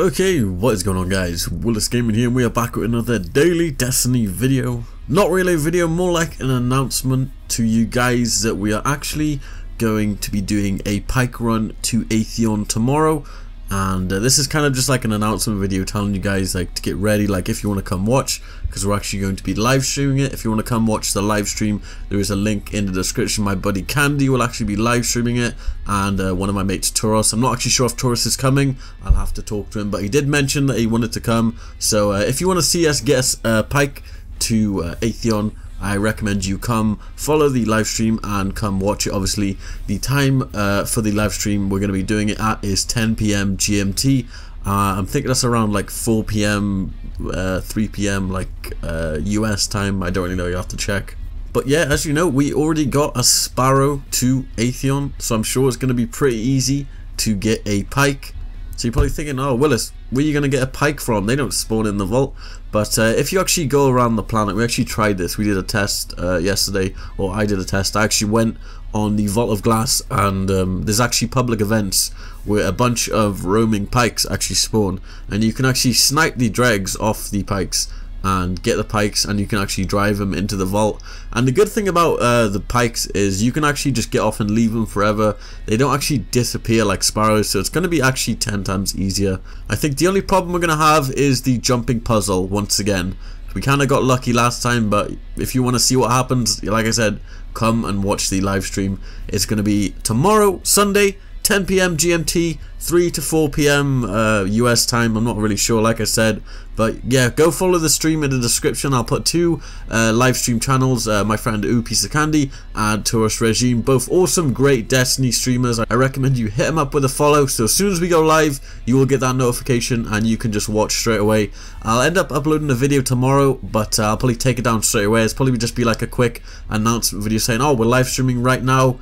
Okay, what is going on guys? Willis Gaming here and we are back with another daily Destiny video. Not really a video, more like an announcement to you guys that we are actually going to be doing a pike run to Atheon tomorrow and uh, this is kind of just like an announcement video telling you guys like to get ready like if you want to come watch because we're actually going to be live streaming it. If you want to come watch the live stream there is a link in the description. My buddy Candy will actually be live streaming it and uh, one of my mates Taurus I'm not actually sure if Taurus is coming. I'll have to talk to him but he did mention that he wanted to come. So uh, if you want to see us get a uh, pike to uh, Atheon I recommend you come follow the live stream and come watch it. Obviously, the time uh, for the live stream we're going to be doing it at is 10 p.m. GMT. Uh, I'm thinking that's around like 4 p.m., uh, 3 p.m. like US uh, time. I don't really know. You have to check. But yeah, as you know, we already got a Sparrow to Atheon, so I'm sure it's going to be pretty easy to get a Pike. So you're probably thinking, oh, Willis, where are you going to get a pike from? They don't spawn in the vault. But uh, if you actually go around the planet, we actually tried this. We did a test uh, yesterday, or I did a test. I actually went on the Vault of Glass, and um, there's actually public events where a bunch of roaming pikes actually spawn. And you can actually snipe the dregs off the pikes and get the pikes and you can actually drive them into the vault. And the good thing about uh, the pikes is you can actually just get off and leave them forever. They don't actually disappear like sparrows so it's going to be actually 10 times easier. I think the only problem we're going to have is the jumping puzzle once again. We kind of got lucky last time but if you want to see what happens like I said come and watch the live stream. It's going to be tomorrow Sunday 10 p.m. GMT, 3 to 4 p.m. Uh, US time. I'm not really sure, like I said. But yeah, go follow the stream in the description. I'll put two uh, live stream channels. Uh, my friend U Piece of Candy and Tauros Regime. Both awesome, great Destiny streamers. I recommend you hit them up with a follow. So as soon as we go live, you will get that notification and you can just watch straight away. I'll end up uploading a video tomorrow, but uh, I'll probably take it down straight away. It's probably just be like a quick announcement video saying, oh, we're live streaming right now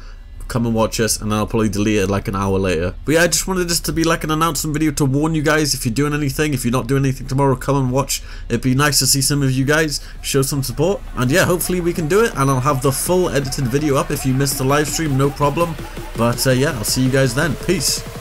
come and watch us and then I'll probably delete it like an hour later. But yeah, I just wanted this to be like an announcement video to warn you guys if you're doing anything, if you're not doing anything tomorrow, come and watch. It'd be nice to see some of you guys show some support. And yeah, hopefully we can do it and I'll have the full edited video up if you missed the live stream, no problem. But uh, yeah, I'll see you guys then. Peace.